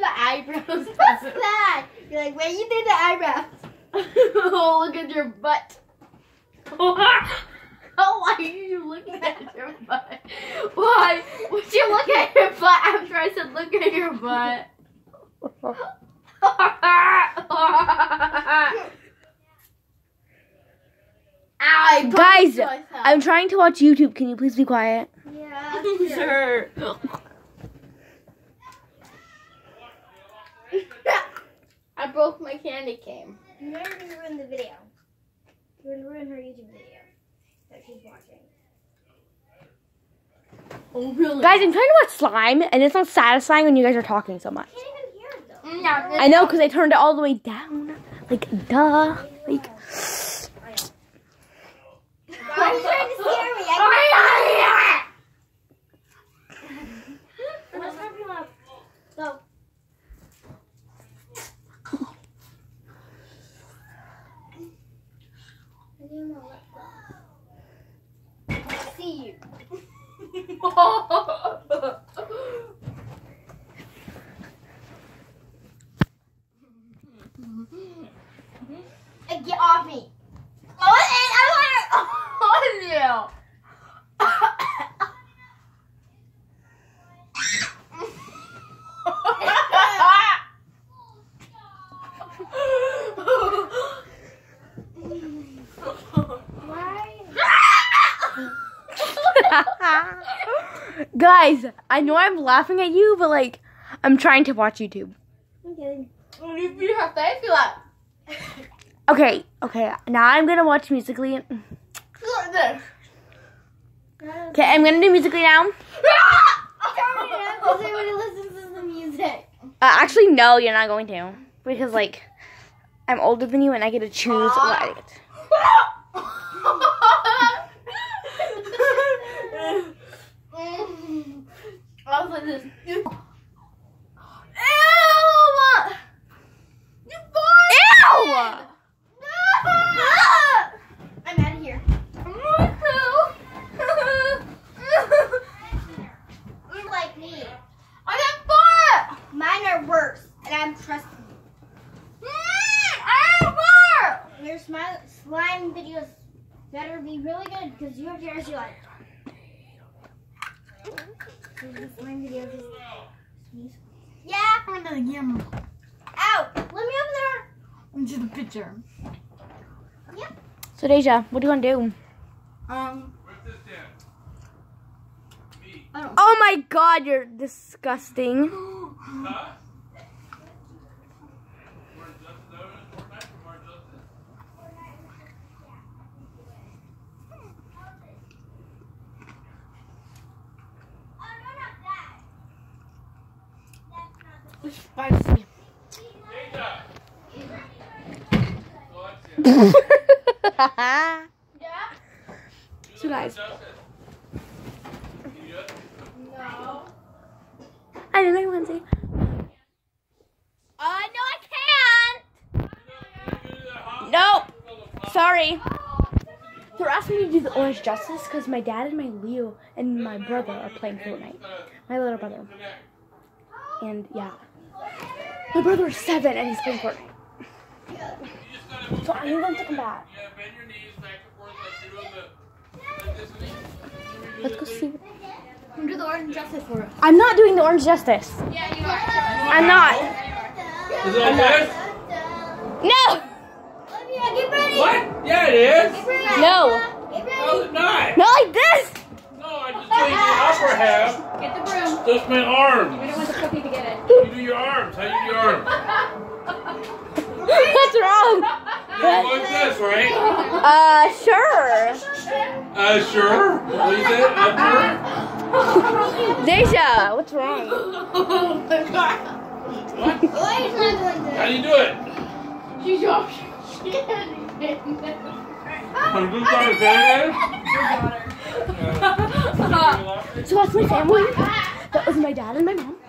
the eyebrows. What's that? You're like, where you did the eyebrows? oh, look at your butt. oh, why are you looking at your butt? Why would you look at your butt after I said look at your butt? I Guys, I'm trying to watch YouTube. Can you please be quiet? Yeah. sure. I broke my candy cane. You're gonna ruin the video. You're gonna ruin her YouTube video that she's watching. Oh, really? Guys, I'm trying to watch slime, and it's not satisfying when you guys are talking so much. I can't even hear it though. Mm, yeah, I know, because I turned it all the way down. Like, duh. Like, Why are you trying to scare me? I Let's wrap him up. Go. I didn't wanna let go. See you. Hey, Get off me. Oh, and I want Why? Guys, I know I'm laughing at you, but like, I'm trying to watch YouTube. I'm you have to feel it. Okay, okay. Now I'm gonna watch Musically. Okay, Look. I'm gonna do Musically now. Turn it up because everybody listens to the music. Uh, actually, no, you're not going to. Because, like, I'm older than you and I get to choose what I get. I was like this. Ew! You Ew! I'm out of here. You like me. I got fart! Mine are worse, and I'm trusting you. I got fart! Your slime, slime videos better be really good because you have yours you like. The slime videos is sneeze. Yeah. I'm gonna the camera. Ow! Let me over Into the picture. Yep. So, Deja, what do you want to do? Um, Oh my god, you're disgusting. it's spicy. so, guys, No. I didn't know Wednesday. Uh, no, I can't! Nope. Sorry. They're asking me to do the Orange Justice because my dad and my Leo and my brother are playing Fortnite. My little brother. And yeah. My brother is seven and he's playing Fortnite. So I need them to come back. Let's go see. What... Do the orange justice for us. I'm not doing the Orange Justice. Yeah, you are. I'm not. Is it like this? No! Olivia, get ready. What? Yeah, it is. Get ready. No! Get How's ready. it not? Not like this! No, I just did the upper half. Get the broom. Just my We arms. don't want the cookie to get it. You do your arms. How you do your arms? What's wrong? You go this, right? Uh, sure. Uh, sure. What you say? Upper? Deja, what's wrong? oh my god. What? Olivia's not doing How do you do it? She's off. She I'm just trying to say So that's my family. That was my dad and my mom.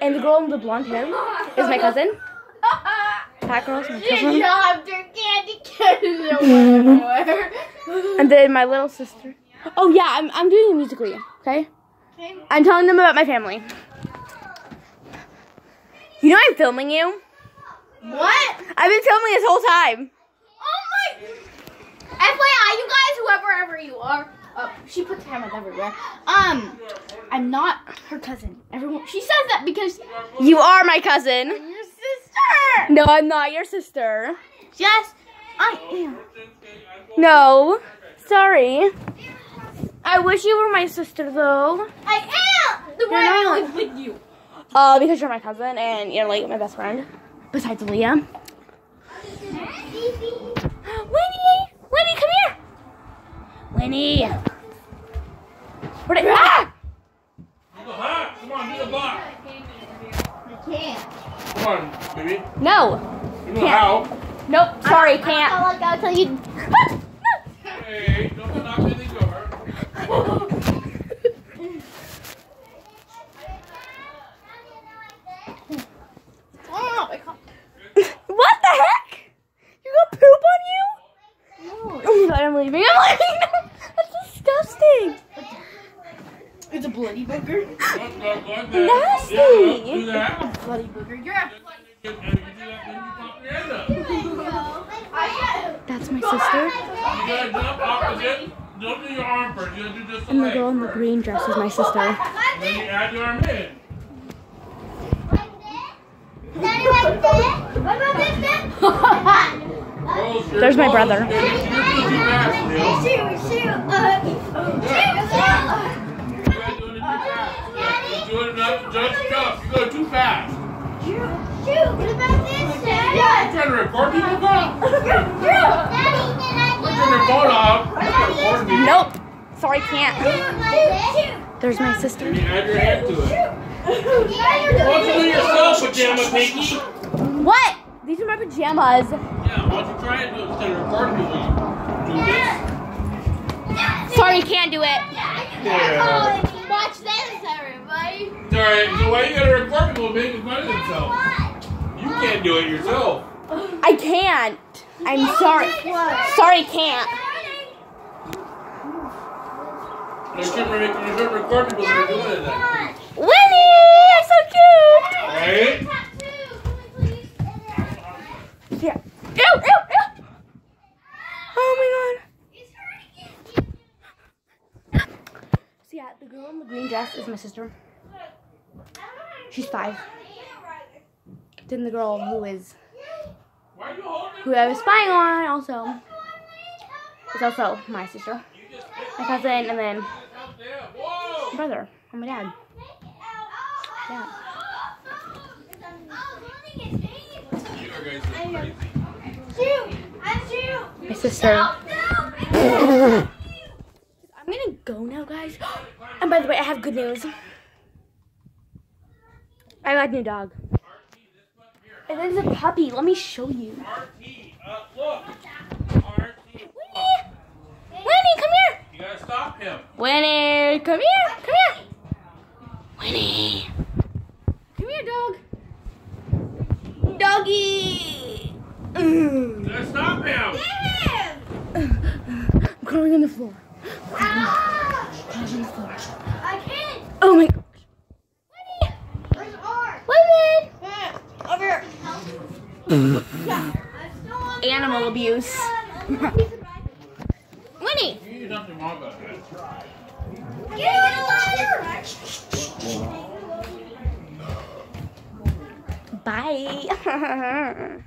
And the girl with the blonde hair is my cousin. That girl's my cousin. dropped her candy cane everywhere. And then my little sister. Oh yeah, I'm I'm doing it musically, okay? I'm telling them about my family. You know I'm filming you? What? I've been filming this whole time. Oh my! FYI, you guys, whoever ever you are, oh, she put cameras everywhere. Um, I'm not her cousin. Everyone, she says that because You are my cousin. you're your sister. No, I'm not your sister. Yes, I am. No. Sorry. I wish you were my sister though. I am. The You're I live with you. Uh, because you're my cousin and you're like my best friend. Besides Leah. Winnie! Winnie, come here! Winnie! Where did ah! Do the hot. Come on, do the block. I can't. Come on, baby. No! You know Can't. how. Nope, sorry, I can't. I'll tell you. Hey, don't knock on the door. Oh, I can't. what the heck? You got poop on you? No. Oh my god, I'm leaving. I'm leaving. That's disgusting. It's a bloody booger. Look, look, like that. Nasty. Yeah, do that. Bloody booger. You're a. And you do that, then you pop your hand up. You That's my sister. gotta jump opposite. Don't your arm first. You gotta do just the And the girl in the green dress is my sister. Then you add your arm in. Daddy like this? What about this then? There's my brother. Fast. You're doing it enough. Just jump. You go too fast. shoot. Shoot, what about this, Dad? I'm trying to record people. Go. Daddy, can I Put your phone off. I'm not. Nope. Sorry, can't. Shoot, shoot. There's my sister. You add your hand to it. Yeah, Why don't you do it yourself, pajama pinky? What? These are my pajamas. Yeah, why don't you try and do it instead of recording people? Do this. Sorry, can't do it. Yeah. Watch this. Alright, so why you gotta record people making fun of themselves? You can't do it yourself. I can't. I'm sorry. Sorry, can't. You shouldn't, make, you shouldn't record people that are doing it then. Winnie, you're so cute. Right? Yeah. Ew, ew, ew. Oh my god. So yeah, the girl in the green dress is my sister. She's five. Then the girl who is Why are you holding who I was spying on also is also my sister, my cousin, and then it there? Whoa! my brother and my dad. Yeah. You guys are crazy. Shoot, I shoot. My sister. I'm gonna go now, guys. And by the way, I have good news. I got a new dog. It is a puppy. Let me show you. RT, uh, look. RT. Winnie! Winnie, come here! You gotta stop him. Winnie, come here! Come here! Winnie! Come here, dog! Doggy! Mm. You gotta stop him. I'm crawling on the floor. Ah, Crawling on the floor. I can't. Oh my gosh. Winnie! Where's Art? Women! Over here. Animal abuse. Winnie! Bye.